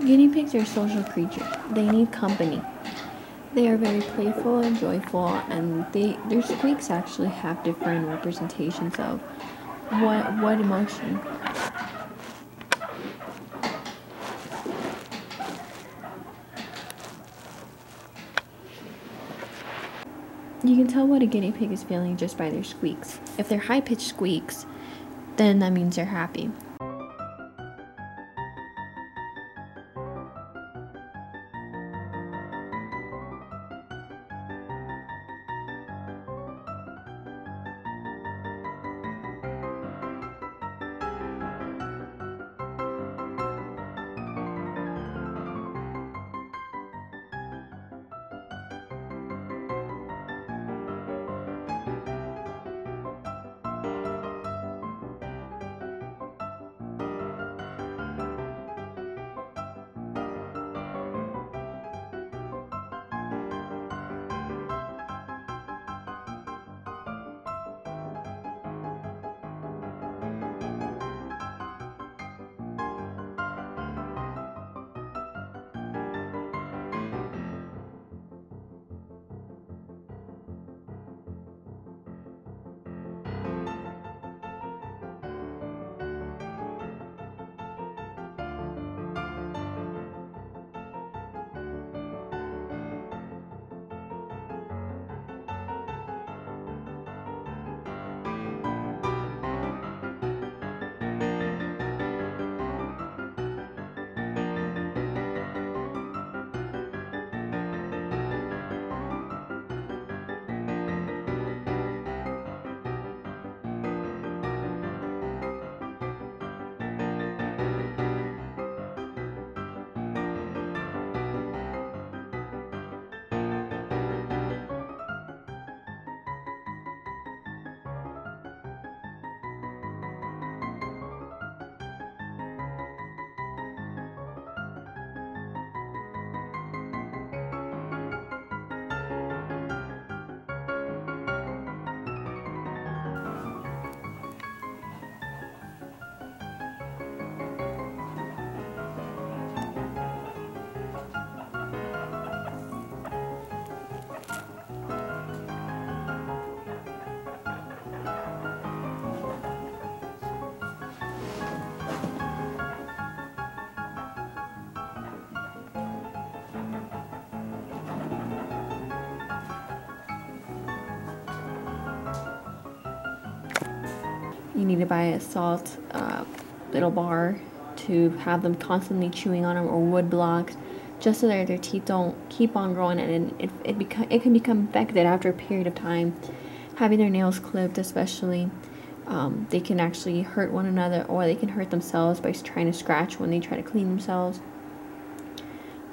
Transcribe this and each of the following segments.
Guinea pigs are social creatures. They need company. They are very playful and joyful, and they their squeaks actually have different representations of what what emotion. You can tell what a guinea pig is feeling just by their squeaks. If they're high pitched squeaks, then that means they're happy. You need to buy a salt uh, little bar to have them constantly chewing on them or wood blocks just so that their teeth don't keep on growing and it, it, beco- it can become infected after a period of time. Having their nails clipped, especially, um, they can actually hurt one another or they can hurt themselves by trying to scratch when they try to clean themselves.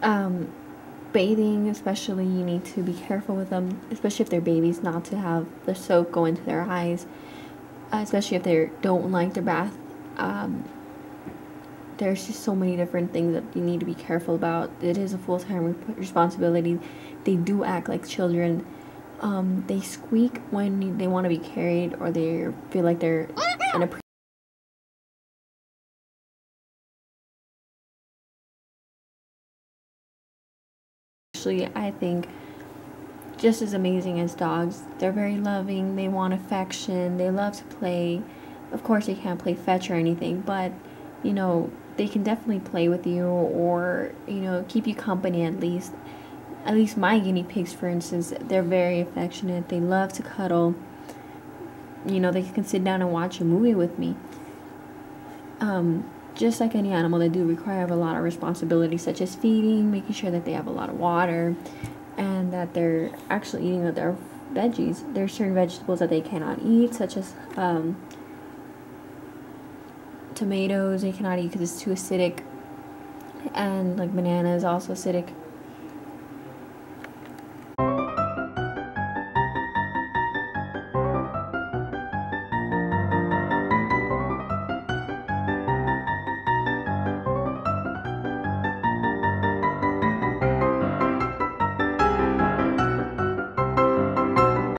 Um, bathing, especially, you need to be careful with them, especially if they're babies, not to have the soap go into their eyes especially if they don't like their bath. Um, there's just so many different things that you need to be careful about. It is a full time responsibility. They do act like children. Um, they squeak when they want to be carried or they feel like they're in a actually I think just as amazing as dogs. They're very loving, they want affection, they love to play. Of course, they can't play fetch or anything, but you know, they can definitely play with you or, you know, keep you company at least. At least my guinea pigs, for instance, they're very affectionate. They love to cuddle. You know, they can sit down and watch a movie with me. Um, just like any animal, they do require a lot of responsibility, such as feeding, making sure that they have a lot of water, and that they're actually eating their veggies. There's certain vegetables that they cannot eat, such as um, tomatoes. They cannot eat because it's too acidic, and like bananas, also acidic.